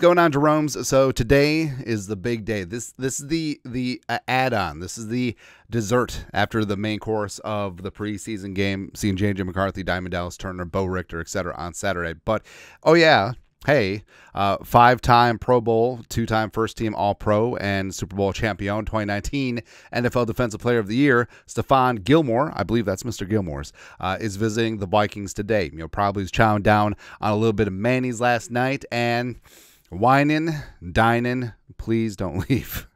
What's going on, Jerome's? So today is the big day. This this is the the uh, add-on. This is the dessert after the main course of the preseason game. Seeing J.J. McCarthy, Diamond Dallas Turner, Bo Richter, etc. on Saturday. But oh yeah, hey, uh, five-time Pro Bowl, two-time first-team All-Pro, and Super Bowl champion 2019 NFL Defensive Player of the Year, Stephon Gilmore, I believe that's Mr. Gilmore's, uh, is visiting the Vikings today. You know, probably is chowing down on a little bit of Manny's last night and whining, dining. Please don't leave.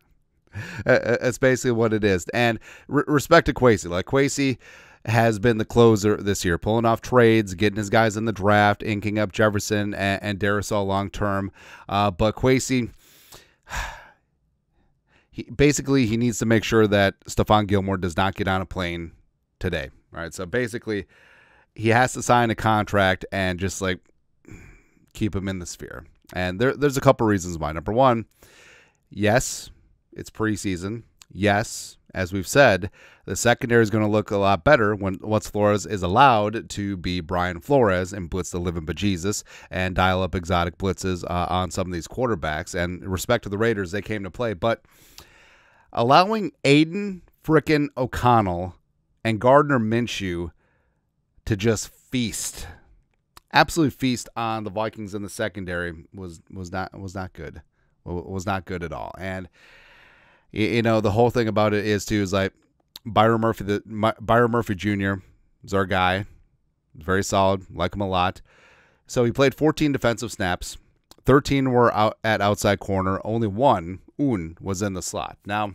That's basically what it is. And re- respect to Kwesi, like Kwesi has been the closer this year, pulling off trades, getting his guys in the draft, inking up Jefferson and, and Darrisaw long term. Uh, but Kwesi, he, basically, he needs to make sure that Stephon Gilmore does not get on a plane today. Right. So basically, he has to sign a contract and just like keep him in the sphere. And there, there's a couple reasons why. Number one, yes, it's preseason. Yes, as we've said, the secondary is going to look a lot better when once Flores is allowed to be Brian Flores and blitz the living bejesus and dial up exotic blitzes uh, on some of these quarterbacks. And respect to the Raiders, they came to play. But allowing Aidan frickin' O'Connell and Gardner Minshew to just feast, absolute feast on the Vikings in the secondary was was not was not good, was not good at all. And you know the whole thing about it is too is like Byron Murphy the Byron Murphy Jr. is our guy, very solid, like him a lot. So he played 14 defensive snaps, 13 were out at outside corner, only one Un was in the slot. Now,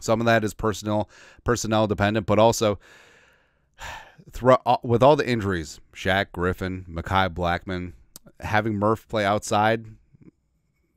some of that is personnel personnel dependent, but also with all the injuries, Shaq Griffin, Mekhi Blackmon, having Murph play outside,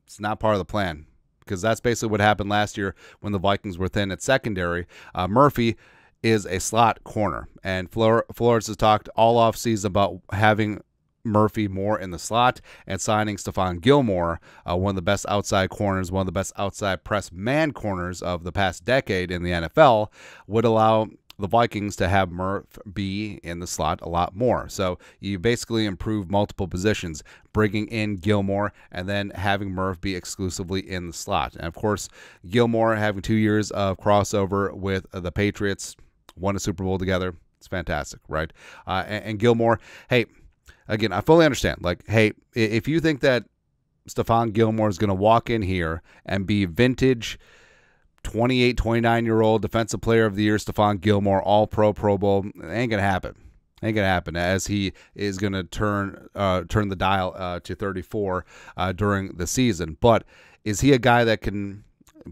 it's not part of the plan because that's basically what happened last year when the Vikings were thin at secondary. Uh, Murphy is a slot corner, and Flores has talked all off season about having Murphy more in the slot and signing Stephon Gilmore, uh, one of the best outside corners, one of the best outside press man corners of the past decade in the NFL, would allow the Vikings to have Murph be in the slot a lot more. So you basically improve multiple positions, bringing in Gilmore and then having Murph be exclusively in the slot. And of course, Gilmore having two years of crossover with the Patriots, won a Super Bowl together. It's fantastic, right? Uh, and, and Gilmore, hey, again, I fully understand. Like, hey, if you think that Stephon Gilmore is going to walk in here and be vintage 28, 29 year old defensive player of the year, Stephon Gilmore, all pro, Pro Bowl. Ain't going to happen. Ain't gonna happen as he is gonna turn uh, turn the dial uh, to 34 uh, during the season. But is he a guy that can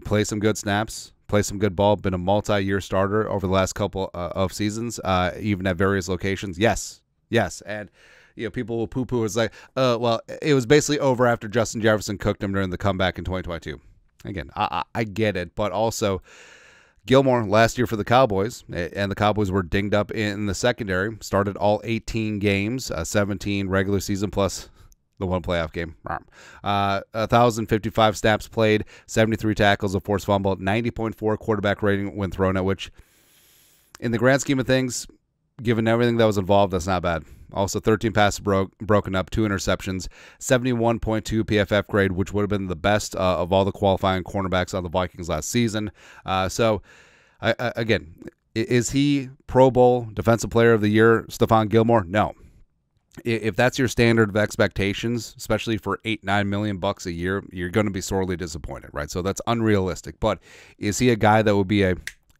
play some good snaps, play some good ball? Been a multi-year starter over the last couple uh, of seasons, uh, even at various locations. Yes, yes, and you know, people will poo poo. It's like, uh, well, it was basically over after Justin Jefferson cooked him during the comeback in 2022. Again, I, I get it, but also Gilmore last year for the Cowboys, and the Cowboys were dinged up in the secondary. Started all 18 games, uh, 17 regular season plus the one playoff game. Uh, 1,055 snaps played, 73 tackles, a forced fumble, 90.4 quarterback rating when thrown at, which, in the grand scheme of things, given everything that was involved, that's not bad. Also, 13 passes broke, broken up, two interceptions, 71.2 PFF grade, which would have been the best uh, of all the qualifying cornerbacks on the Vikings last season. Uh, so, I, I, again, is he Pro Bowl Defensive Player of the Year, Stephon Gilmore? No. If that's your standard of expectations, especially for eight, nine million bucks a year, you're going to be sorely disappointed, right? So that's unrealistic. But is he a guy that would be a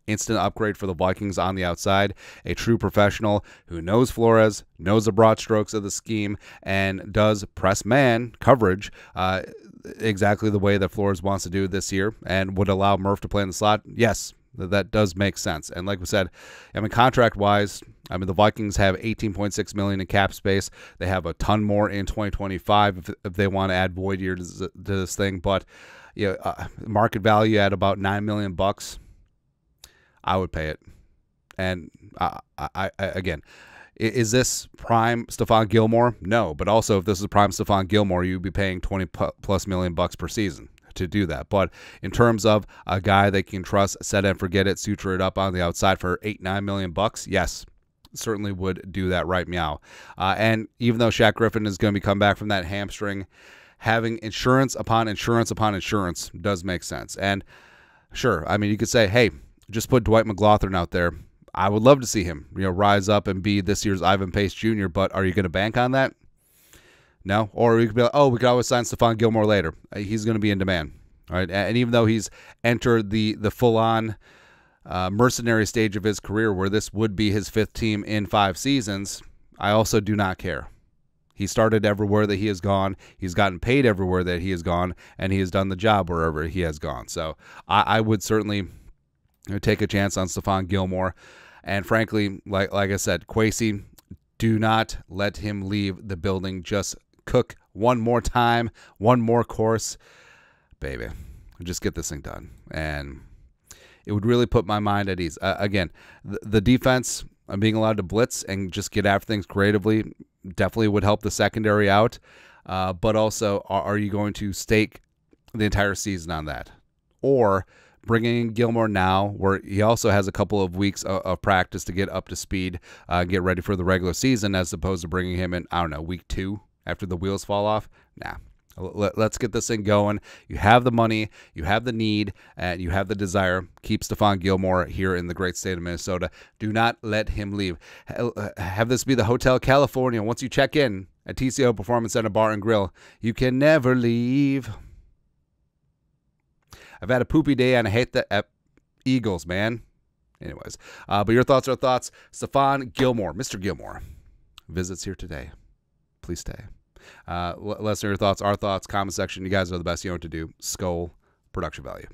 instant upgrade for the Vikings on the outside. A true professional who knows Flores, knows the broad strokes of the scheme, and does press man coverage uh, exactly the way that Flores wants to do this year and would allow Murph to play in the slot. Yes, that does make sense. And like we said, I mean, contract wise, I mean, the Vikings have 18.6 million in cap space. They have a ton more in 2025 if, if they want to add void year to, this thing. But yeah, uh, market value at about nine million bucks I would pay it. And I, I, I again, is this prime Stephon Gilmore? No, but also if this is prime Stephon Gilmore, you'd be paying 20 plus million bucks per season to do that. But in terms of a guy they can trust, set and forget it, suture it up on the outside for eight, nine million bucks, yes, certainly would do that right meow. Uh, and even though Shaq Griffin is going to be come back from that hamstring, having insurance upon insurance upon insurance does make sense. And sure, I mean, you could say, hey, just put Dwight McGlothern out there. I would love to see him, you know, rise up and be this year's Ivan Pace Jr. But are you going to bank on that? No. Or we could be like, oh, we could always sign Stephon Gilmore later. Uh, he's going to be in demand. All right. And even though he's entered the the full on uh, mercenary stage of his career, where this would be his fifth team in five seasons, I also do not care. He started everywhere that he has gone. He's gotten paid everywhere that he has gone, and he has done the job wherever he has gone. So I, I would certainly take a chance on Stephon Gilmore. And frankly, like like I said, Kwesi, do not let him leave the building. Just cook one more time, one more course, baby. Just get this thing done, and it would really put my mind at ease. Uh, again, the, the defense uh, being allowed to blitz and just get after things creatively definitely would help the secondary out. Uh, but also, are, are, you going to stake the entire season on that? Or bringing in Gilmore now, where he also has a couple of weeks of, of practice to get up to speed, uh, get ready for the regular season, as opposed to bringing him in, I don't know, week two after the wheels fall off? Nah. Let's get this thing going. You have the money, you have the need, and you have the desire. Keep Stephon Gilmore here in the great state of Minnesota. Do not let him leave. Have this be the Hotel California. Once you check in at TCO Performance Center Bar and Grill, you can never leave. I've had a poopy day and I hate the Eagles, man. Anyways, uh, but your thoughts are thoughts. Stephon Gilmore, Mr. Gilmore, visits here today. Please stay. Uh, let us know your thoughts, our thoughts, comment section. You guys are the best. You know what to do. Skol production value.